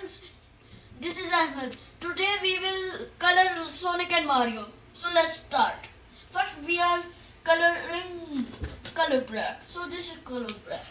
friends, this is Ahmad. Today we will color Sonic and Mario. So let's start. First we are coloring color black. So this is color black.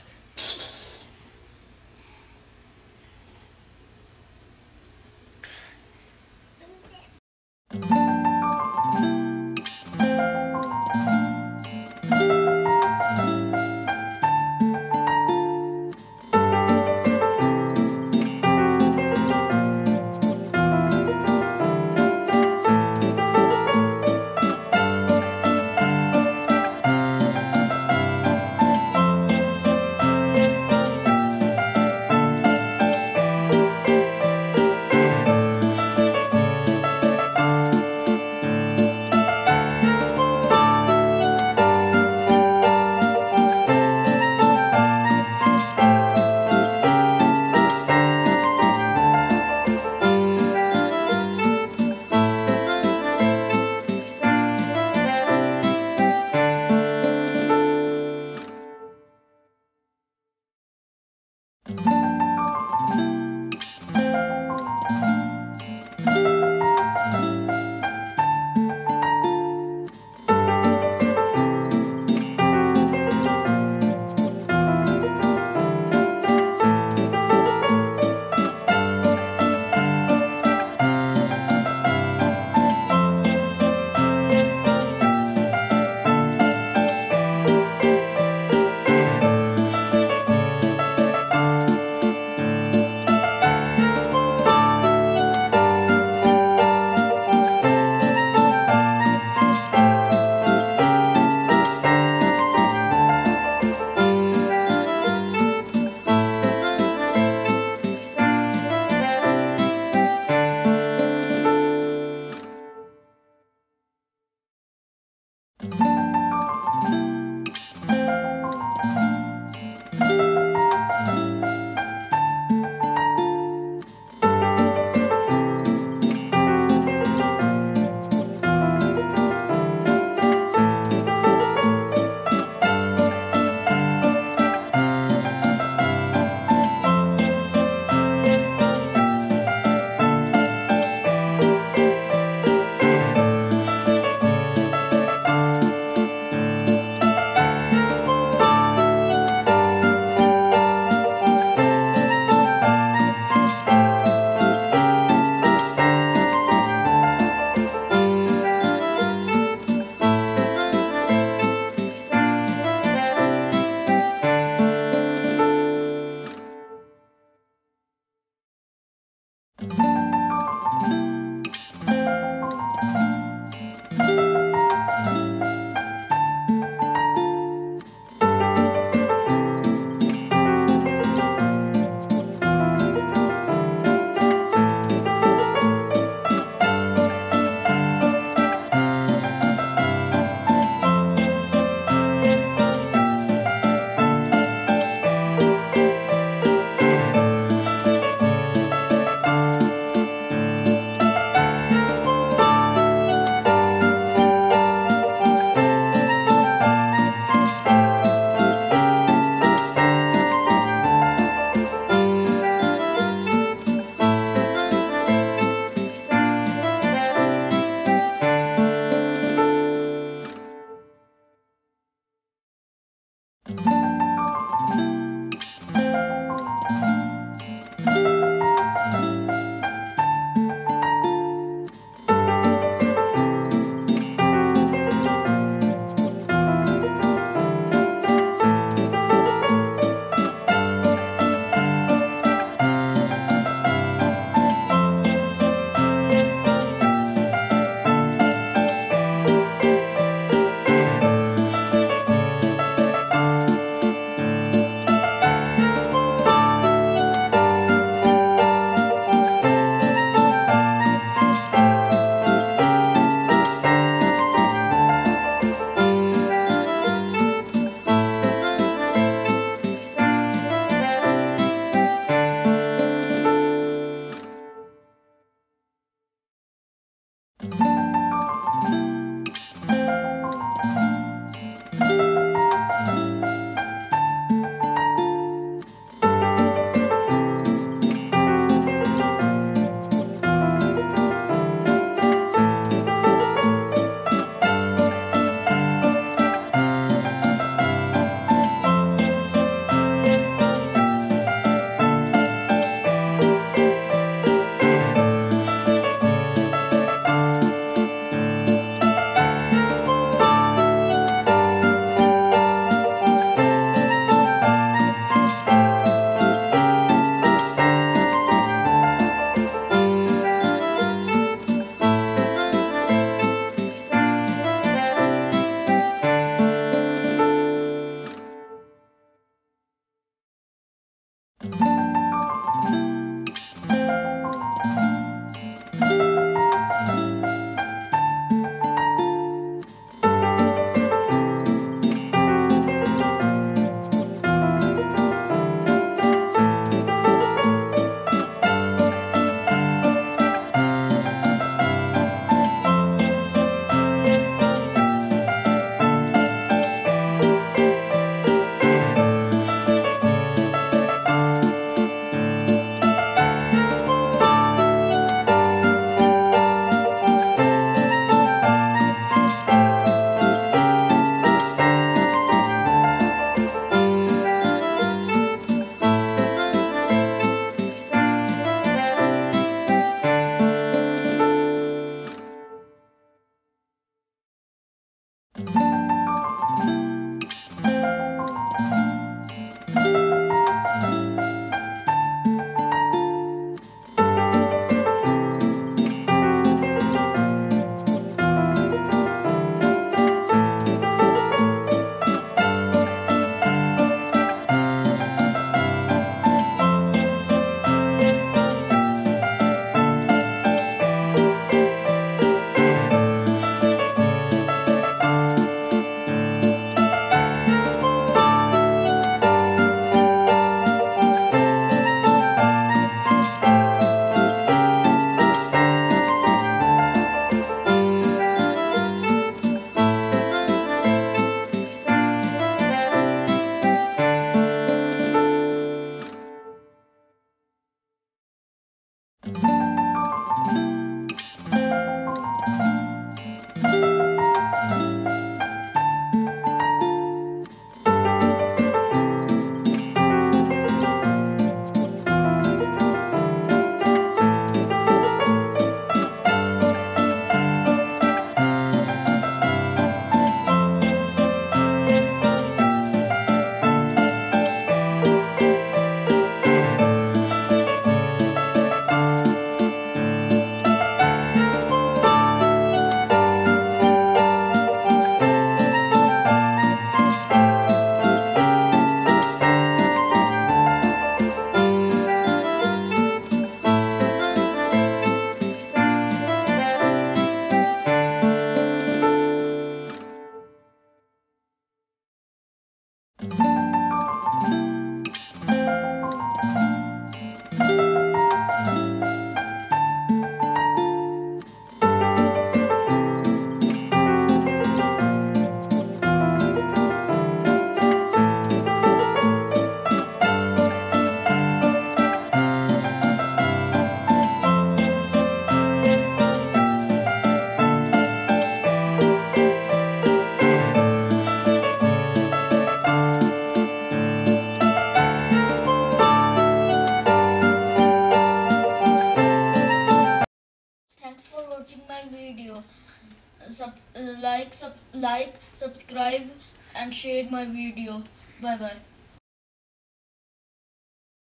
Like, subscribe, and share my video. Bye bye.